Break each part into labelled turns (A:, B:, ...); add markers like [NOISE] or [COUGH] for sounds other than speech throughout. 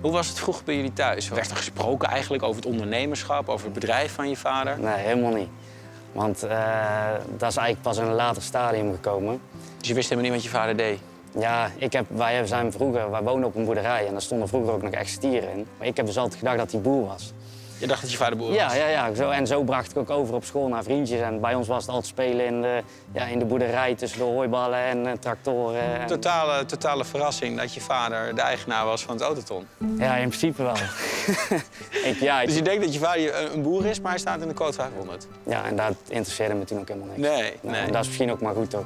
A: Hoe was het vroeger bij jullie thuis? Werd er gesproken eigenlijk over het ondernemerschap, over het bedrijf van je vader?
B: Nee, helemaal niet. Want eh, dat is eigenlijk pas in een later stadium gekomen.
A: Dus je wist helemaal niet wat je vader deed?
B: Ja, ik heb, wij zijn vroeger, wij woonden op een boerderij en daar stonden vroeger ook nog echt stieren in. Maar ik heb dus altijd gedacht dat hij boer was.
A: Je dacht dat je vader boer was?
B: Ja, ja, ja. Zo, en zo bracht ik ook over op school naar vriendjes. En bij ons was het altijd spelen in de, ja, in de boerderij tussen de hooiballen en eh, tractoren. En...
A: Totale, totale verrassing dat je vader de eigenaar was van het autoton.
B: Ja, in principe wel. [LAUGHS] ik, ja, ik-
A: Dus je denkt dat je vader een- een boer is, maar hij staat in de code 500?
B: ja, en dat interesseerde me toen ook helemaal niks.
A: Nee,
B: Nou,
A: nee.
B: en dat is misschien ook maar goed ook.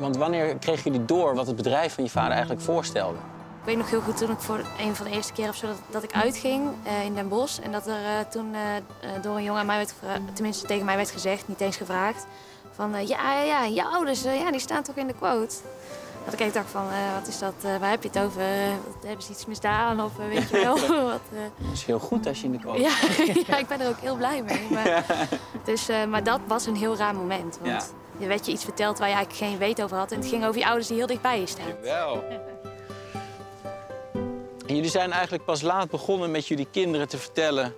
A: Want wanneer kregen jullie door wat het bedrijf van je vader eigenlijk voorstelde?
C: Ik weet nog heel goed toen ik voor een van de eerste keer of zo dat, dat ik uitging eh, in Den Bosch. En dat er eh, toen eh, door een jongen aan mij werd tenminste tegen mij werd gezegd, niet eens gevraagd. Van ja, ja, ja, je ouders, ja, die staan toch in de quote. Dat ik echt dacht van, wat is dat, waar heb je het over? Wat- hebben ze iets misdaan of weet je wel? [LAUGHS] [LAUGHS] wat,
A: Dat is heel goed als je in de code
C: ja, [LAUGHS] ja, ik ben er ook heel blij mee. Maar, dus, maar dat was een heel raar moment. Want je werd je iets verteld waar je eigenlijk geen weet over had. En het ging over je ouders die heel dichtbij je staan.
A: Wel. Jullie zijn eigenlijk pas laat begonnen met jullie kinderen te vertellen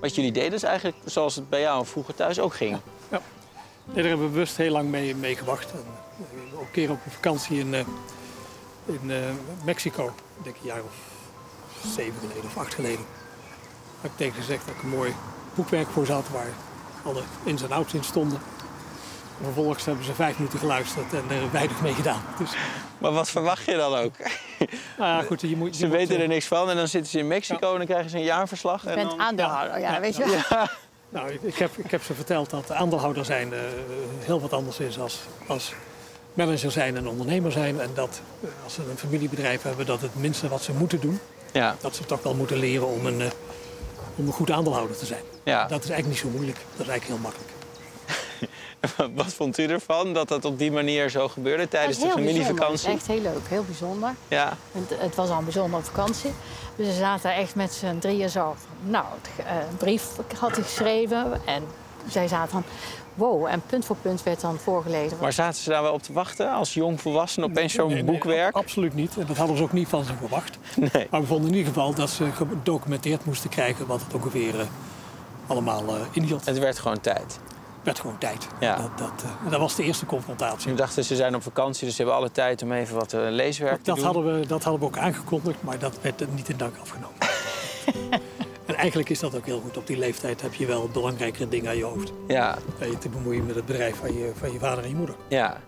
A: wat jullie deden. Dus eigenlijk zoals het bij jou vroeger thuis ook ging.
D: Nee, daar hebben we bewust heel lang mee, gewacht. Eh, ook een keer op een vakantie in, eh, in eh, Mexico, ik denk een jaar of zeven geleden of acht geleden. Heb ik tegen gezegd dat ik een mooi boekwerk voor had waar alle ins en outs in stonden. En vervolgens hebben ze vijf minuten geluisterd en er weinig mee gedaan. Dus,
A: Maar wat verwacht je dan ook?
D: nou ja, goed, je moet, je
A: Ze
D: moet,
A: weten
D: eh,
A: er niks van en dan zitten ze in Mexico en dan krijgen ze een jaarverslag.
E: Je
A: En
E: bent
A: dan...
E: aandeelhouder, ja, weet je wel.
A: Ja.
D: Nou, ik, heb, ik heb ze verteld dat aandeelhouder zijn eh, heel wat anders is als, als manager zijn en ondernemer zijn. En dat eh, als ze een familiebedrijf hebben, dat het minste wat ze moeten doen,
A: Ja,
D: dat ze toch wel moeten leren om een, eh, om een goed aandeelhouder te zijn.
A: ja.
D: Dat is eigenlijk niet zo moeilijk, dat is eigenlijk heel makkelijk. [LAUGHS]
A: Wat vond u ervan dat dat op die manier zo gebeurde tijdens de familievakantie?
E: Echt heel leuk, heel bijzonder.
A: Ja.
E: Het, het was al een bijzondere vakantie. Dus we zaten echt met z'n drieën zo. van, Nou, het, eh, een brief had hij geschreven. En zij zaten van, wow. En punt voor punt werd dan voorgelezen.
A: Maar zaten ze daar wel op te wachten als jong volwassenen opeens zo'n
D: Nee, nee,
A: boekwerk?
D: ab- absoluut niet. En dat hadden ze ook niet van ze verwacht.
A: Nee.
D: Maar we vonden in ieder geval dat ze gedocumenteerd moesten krijgen wat het ongeveer eh, allemaal eh inhield.
A: Het werd gewoon tijd.
D: Het werd gewoon tijd.
A: Ja.
D: Dat, dat, eh, dat was de eerste confrontatie.
A: Nu dachten ze zijn op vakantie, dus ze hebben alle tijd om even wat eh, leeswerk te
D: Dat
A: doen.
D: hadden, we, dat hadden we ook aangekondigd, maar dat werd niet in dank afgenomen. [LAUGHS] en eigenlijk is dat ook heel goed. Op die leeftijd heb je wel belangrijkere dingen aan je hoofd.
A: Ja,
D: je te bemoeien met het bedrijf van je, van je vader en je moeder.
A: ja.